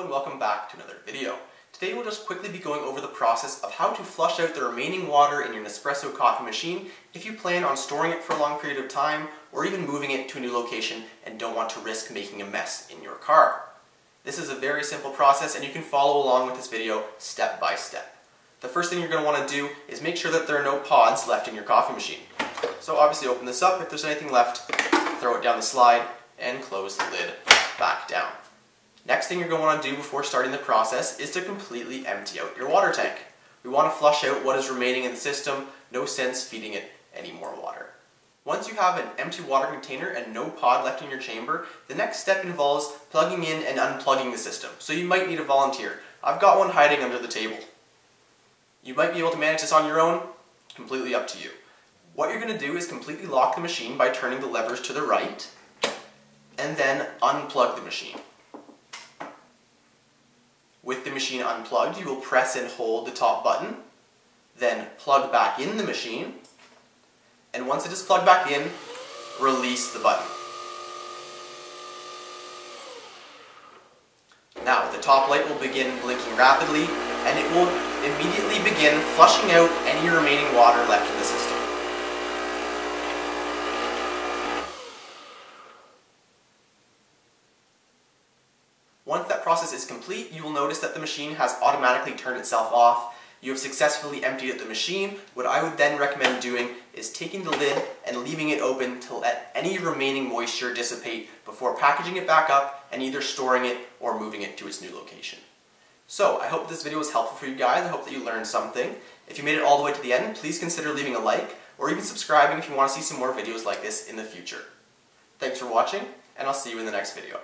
And welcome back to another video. Today we'll just quickly be going over the process of how to flush out the remaining water in your Nespresso coffee machine if you plan on storing it for a long period of time or even moving it to a new location and don't want to risk making a mess in your car. This is a very simple process and you can follow along with this video step by step. The first thing you're going to want to do is make sure that there are no pods left in your coffee machine. So obviously open this up, if there's anything left, throw it down the slide and close the lid back down. Next thing you're going to want to do before starting the process is to completely empty out your water tank. We want to flush out what is remaining in the system, no sense feeding it any more water. Once you have an empty water container and no pod left in your chamber, the next step involves plugging in and unplugging the system. So you might need a volunteer. I've got one hiding under the table. You might be able to manage this on your own, completely up to you. What you're going to do is completely lock the machine by turning the levers to the right, and then unplug the machine. Machine unplugged, you will press and hold the top button, then plug back in the machine, and once it is plugged back in, release the button. Now, the top light will begin blinking rapidly, and it will immediately begin flushing out any remaining water left in the system. Once that process is complete, you will notice that the machine has automatically turned itself off. You have successfully emptied the machine. What I would then recommend doing is taking the lid and leaving it open to let any remaining moisture dissipate before packaging it back up and either storing it or moving it to its new location. So, I hope this video was helpful for you guys. I hope that you learned something. If you made it all the way to the end, please consider leaving a like or even subscribing if you want to see some more videos like this in the future. Thanks for watching, and I'll see you in the next video.